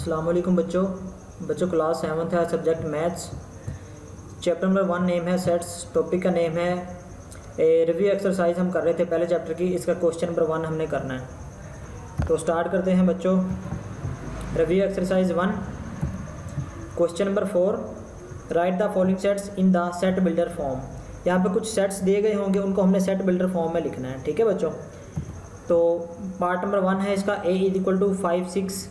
वालेकुम बच्चों। बच्चों क्लास सेवन्थ है subject maths chapter number one name है सेट्स टॉपिक का नेम है रिव्यू एक्सरसाइज हम कर रहे थे पहले चैप्टर की। इसका क्वेश्चन नंबर वन हमने करना है। तो स्टार्ट करते हैं बच्चों। Review exercise one question number four write the following sets in the set builder form यहाँ पे कुछ सेट्स दिए गए होंगे, उनको हमने सेट बिल्डर फॉर्म में लिखना है। ठीक है बच्चों? तो पार्ट नंबर वन है इसका A is equal to five six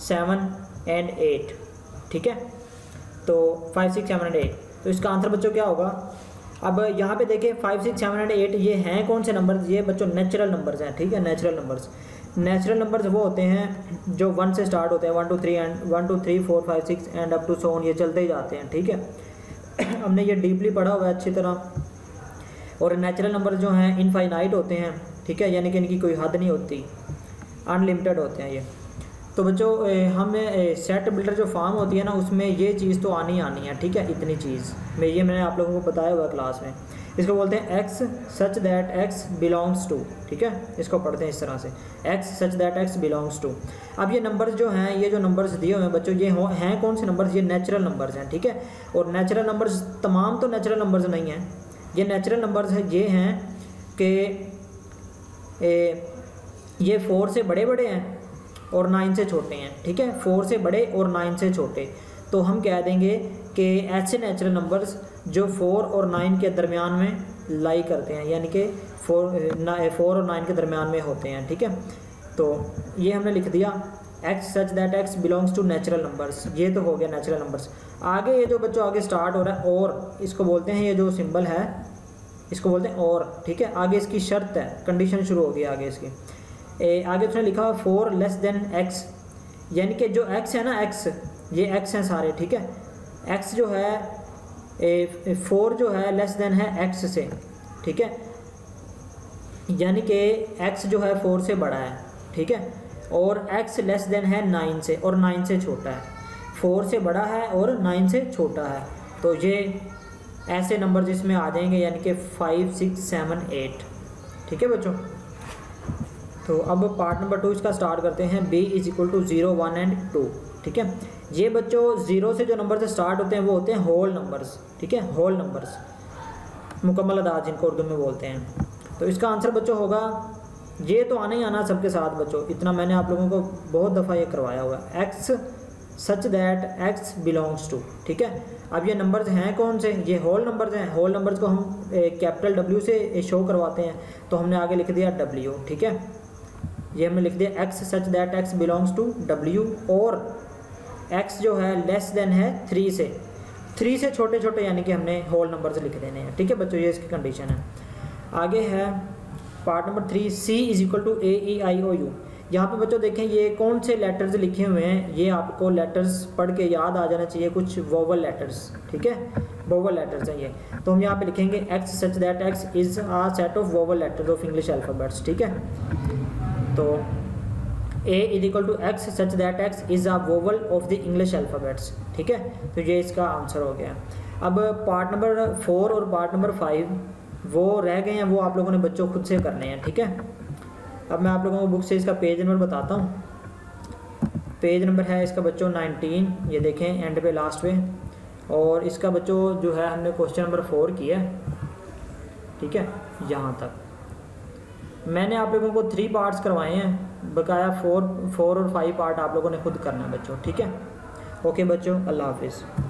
seven and eight, ठीक है? तो five six seven and eight तो इसका आंसर बच्चों क्या होगा? अब यहाँ पे देखें five six seven and eight ये हैं कौन से नंबर ये बच्चों नेचुरल नंबर्स हैं, ठीक है? नेचुरल नंबर्स नेचुरल नंबर्स वो होते हैं जो वन से स्टार्ट होते हैं one two three and one two three four five six and up to so on ये चलते ही जाते हैं, ठीक है? हमने ये डीपली पढ़ा हुआ है अच्छी तरह। और नेचुरल नंबर जो हैं इनफाइनाइट होते हैं, ठीक है? यानी कि इनकी कोई हद नहीं होती। अनलिमिटेड होते हैं ये। तो बच्चों हम सेट बिल्डर जो फार्म होती है ना, उसमें ये चीज़ तो आनी आनी है, ठीक है? इतनी चीज़। मैं, ये मैंने आप लोगों को बताया हुआ क्लास में। इसको बोलते हैं x such that x belongs to ठीक है? इसको पढ़ते हैं इस तरह से। X such that x belongs to अब ये नंबर्स जो हैं, ये जो नंबर्स दिए हुए हैं बच्चों, ये हो कौन से नंबर्स ये नेचुरल नंबर्स हैं, ठीक है? और नेचुरल नंबर्स तमाम तो नेचुरल नंबर्स नहीं हैं। ये नेचुरल नंबर्स हैं, ये हैं कि ये फोर से बड़े बड़े हैं और नाइन से छोटे हैं, ठीक है? फोर से बड़े और नाइन से छोटे। तो हम कह देंगे कि ऐसे नेचुरल नंबर्स जो फोर और नाइन के दरमियान में लाई करते हैं, यानी कि फोर, ना, फोर और नाइन के दरमियान में होते हैं, ठीक है? तो ये हमने लिख दिया x such that x belongs to natural numbers ये तो हो गया नेचुरल नंबर्स आगे ये जो बच्चों आगे स्टार्ट हो रहा है, और, इसको बोलते हैं ये जो सिंबल है, इसको बोलते हैं और ठीक है? आगे इसकी शर्त है कंडीशन शुरू होगी आगे इसकी। ए, आगे उसने लिखा हुआ फोर लेस देन एक्स यानी कि जो एक्स है ना एक्स ये एक्स हैं सारे ठीक है? एक्स जो है ए, फोर जो है लेस देन है एक्स से ठीक है? यानी कि एक्स जो है फोर से बड़ा है ठीक है? और एक्स लेस देन है नाइन से और नाइन से छोटा है। फोर से बड़ा है और नाइन से छोटा है। तो ये ऐसे नंबर जिसमें आ जाएँगे यानी कि फाइव सिक्स सेवन एट ठीक है बच्चों? तो अब पार्ट नंबर टू इसका स्टार्ट करते हैं. B is equal to zero one and two ठीक है? ये बच्चों ज़ीरो से जो नंबर से स्टार्ट होते हैं, वो होते हैं होल नंबर्स ठीक है? होल नंबर्स मुकम्मल अदाद जिनको उर्दू में बोलते हैं. तो इसका आंसर बच्चों होगा, ये तो आना ही आना सबके साथ बच्चों. इतना मैंने आप लोगों को बहुत दफ़ा ये करवाया हुआ x such that x belongs to ठीक है? अब ये नंबर्स हैं कौन से? ये होल नंबर्स हैं. होल नंबर्स को हम कैपिटल डब्ल्यू से शो करवाते हैं. तो हमने आगे लिख दिया डब्ल्यू ठीक है? ये हमने लिख दिया x such that x belongs to W और एक्स जो है लेस देन है थ्री से। थ्री से छोटे छोटे यानी कि हमने होल नंबर से लिख देने हैं। ठीक है बच्चों, ये इसकी कंडीशन है। आगे है part number three C is equal to A E I O U यहाँ पे बच्चों देखें, ये कौन से लेटर्स लिखे हुए हैं? ये आपको लेटर्स पढ़ के याद आ जाना चाहिए कुछ वोवल लेटर्स ठीक है? वोवल लेटर्स हैं ये। तो हम यहाँ पे लिखेंगे x such that x is a set of vowel letters of English alphabets ठीक है? तो A is equal to x such that x is a vowel of the English alphabets ठीक है? तो ये इसका आंसर हो गया। अब पार्ट नंबर फोर और पार्ट नंबर फाइव वो रह गए हैं, वो आप लोगों ने बच्चों खुद से करने हैं। ठीक है? अब मैं आप लोगों को बुक से इसका पेज नंबर बताता हूँ। पेज नंबर है इसका बच्चों 19 ये देखें एंड पे लास्ट पे। और इसका बच्चों जो है, हमने क्वेश्चन नंबर फोर किया ठीक है? यहाँ तक। मैंने आप लोगों को थ्री पार्ट्स करवाए हैं, बकाया फोर फोर और फाइव पार्ट आप लोगों ने खुद करना है बच्चों, ठीक है? ओके बच्चों, अल्लाह हाफिज़।